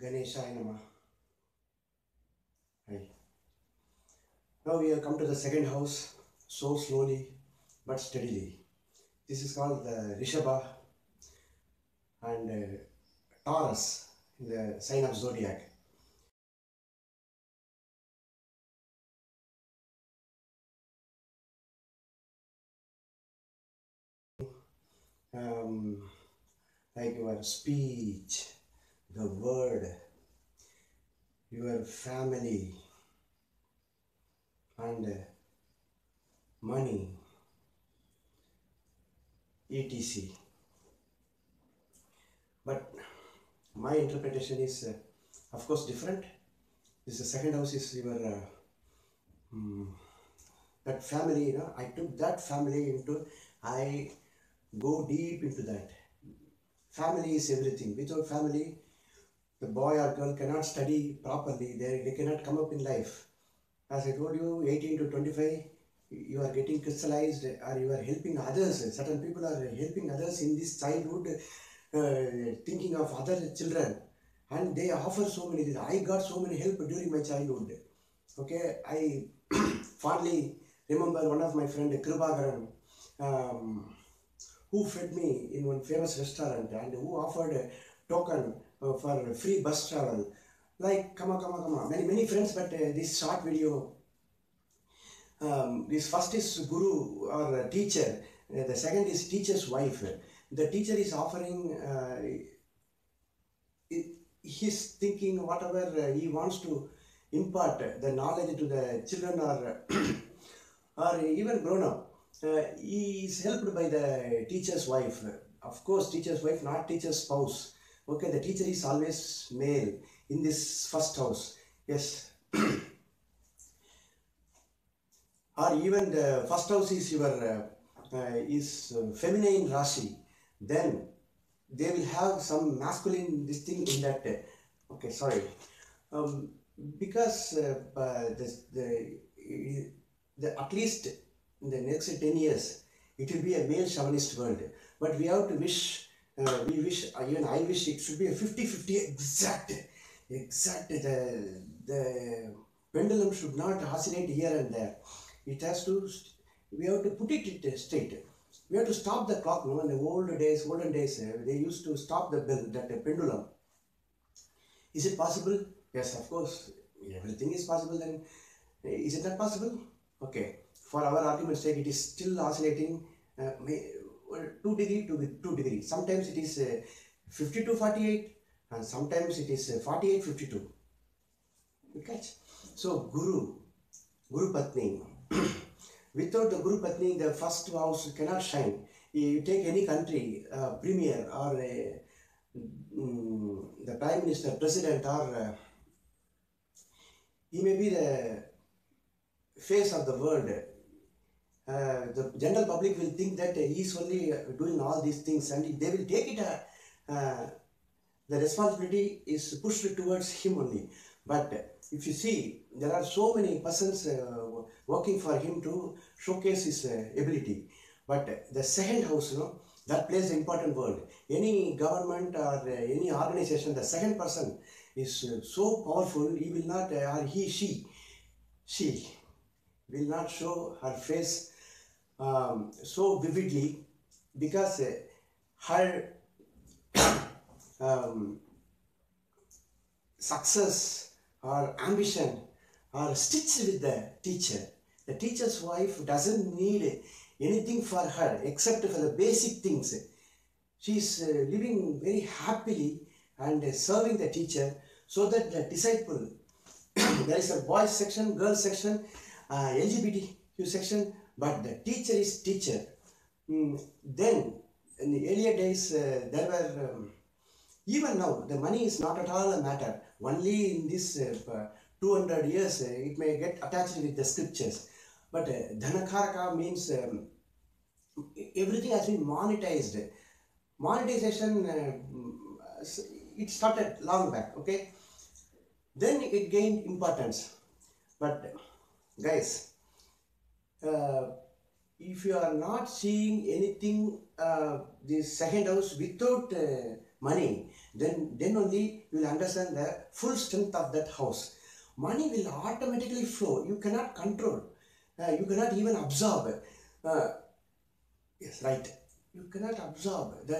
Ganeshaya Namah. Hi. Now we have come to the second house, so slowly but steadily. This is called the Rishabha and uh, Taurus in the sign of zodiac. Um, like your speech, the word, your family, and uh, money, etc. But my interpretation is, uh, of course, different. This the second house is your uh, mm, that family. You know, I took that family into. I go deep into that. Family is everything. Without family, the boy or girl cannot study properly. They, they cannot come up in life. As I told you, 18 to 25, you are getting crystallized or you are helping others. Certain people are helping others in this childhood, uh, thinking of other children. And they offer so many things. I got so many help during my childhood. Okay, I fondly remember one of my friend, Kribagaran, um, who fed me in one famous restaurant and who offered a token uh, for free bus travel. Like, come on, come on, come on. Many, many friends, but uh, this short video, um, this first is guru or teacher, uh, the second is teacher's wife. The teacher is offering, he's thinking whatever he wants to impart the knowledge to the children or, or even grown up uh, he is helped by the teacher's wife. Of course, teacher's wife, not teacher's spouse. Okay, the teacher is always male in this first house. Yes. or even the first house is your uh, uh, is uh, feminine rashi. Then they will have some masculine this thing in that. uh, okay, sorry. Um, because uh, uh, the, the, the at least in the next 10 years, it will be a male chauvinist world. But we have to wish, uh, we wish, even I wish it should be a 50-50 exact, exact, the, the pendulum should not oscillate here and there. It has to, we have to put it straight. We have to stop the clock, in the old days, olden days, uh, they used to stop the that pendulum. Is it possible? Yes, of course. Everything is possible then. Is it not possible? Okay for our argument's sake, it is still oscillating uh, 2 degree to 2 degree. Sometimes it is uh, 52 48 and sometimes it is uh, 48 52. You catch? So, Guru, Guru Patni. Without the Guru Patni, the first house cannot shine. You take any country, uh, premier or a, mm, the prime minister, president, or uh, he may be the face of the world uh, the general public will think that he is only doing all these things and they will take it, uh, uh, the responsibility is pushed towards him only. But if you see, there are so many persons uh, working for him to showcase his ability. But the second house, you know, that plays an important role. Any government or any organization, the second person is so powerful, he will not, or he, she, she will not show her face um, so vividly because uh, her um, success or ambition are stitched with the teacher. The teacher's wife doesn't need anything for her except for the basic things. She is uh, living very happily and serving the teacher so that the disciple, there is a boys section, girls section, uh, LGBTQ section, but the teacher is teacher. Mm, then, in the earlier days, uh, there were, um, even now, the money is not at all a matter. Only in this uh, 200 years, uh, it may get attached with the scriptures. But uh, Dhanakaraka means um, everything has been monetized. Monetization, uh, it started long back, okay? Then it gained importance. But guys, if you are not seeing anything, uh, the second house without uh, money, then, then only you will understand the full strength of that house. Money will automatically flow. You cannot control. Uh, you cannot even absorb. Uh, yes, right. You cannot absorb. The,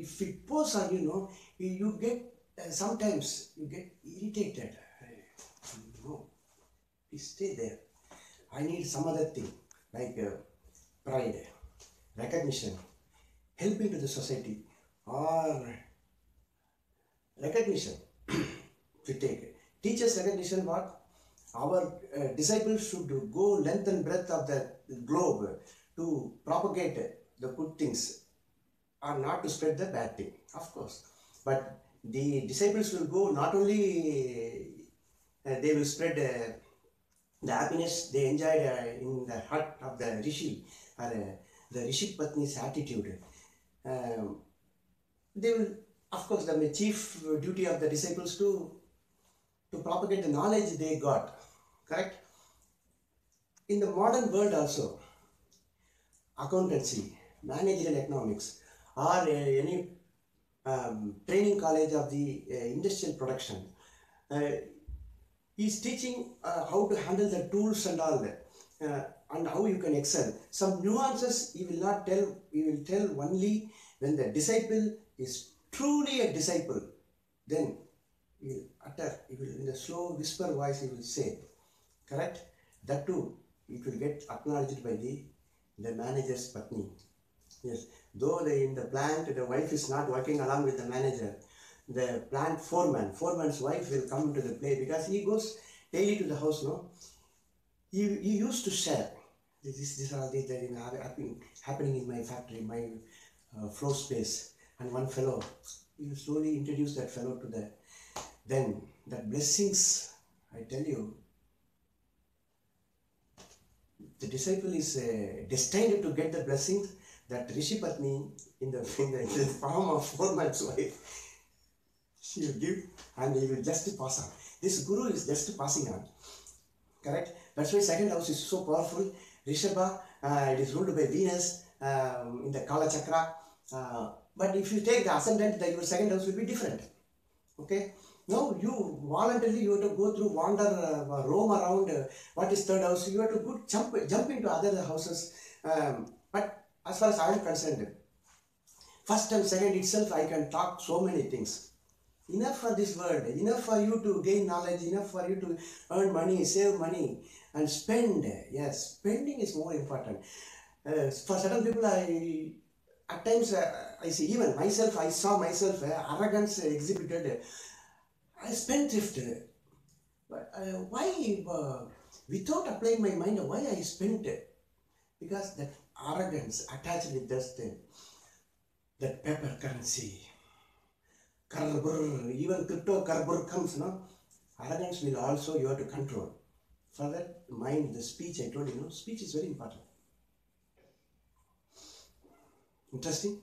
if it pours on you, know, you, you get, uh, sometimes you get irritated. No, please stay there. I need some other thing like uh, pride, recognition, helping to the society, or recognition to take. Teachers' recognition what? Our uh, disciples should go length and breadth of the globe to propagate the good things or not to spread the bad thing, of course. But the disciples will go not only uh, they will spread uh, the happiness they enjoyed uh, in the heart of the rishi or uh, the rishi patni's attitude. Um, they will, of course, the chief duty of the disciples to to propagate the knowledge they got. Correct? In the modern world also, accountancy, managerial economics, or uh, any um, training college of the uh, industrial production, is teaching uh, how to handle the tools and all that, uh, and how you can excel. Some nuances he will not tell, he will tell only when the disciple is truly a disciple, then he will utter, he will in a slow whisper voice he will say, correct? That too, it will get acknowledged by the, the manager's patni. Yes, though the, in the plant the wife is not working along with the manager, the plant foreman, foreman's wife will come into the play because he goes daily to the house, no? He, he used to share. This, this all these that happening, happening in my factory, my uh, floor space. And one fellow, you slowly introduce that fellow to the, then that blessings, I tell you, the disciple is uh, destined to get the blessings that Rishi Patni in the, in the, in the form of foreman's wife she will give and he will just pass on. This guru is just passing on. Correct? That's why second house is so powerful. Rishabha, uh, it is ruled by Venus um, in the Kala Chakra. Uh, but if you take the ascendant, then your second house will be different. Okay? Now you voluntarily you have to go through, wander, uh, roam around. Uh, what is third house? You have to go jump, jump into other houses. Um, but as far as I am concerned, first and second itself, I can talk so many things. Enough for this world, enough for you to gain knowledge, enough for you to earn money, save money, and spend. Yes, spending is more important. Uh, for certain people, I at times uh, I see even myself. I saw myself uh, arrogance exhibited. I spendthrift. But uh, why, uh, without applying my mind, why I spent? Because that arrogance attached with uh, that paper currency. Even crypto karbur comes, no? Arrogance will also you have to control. For that mind, the speech I told you, know, speech is very important. Interesting?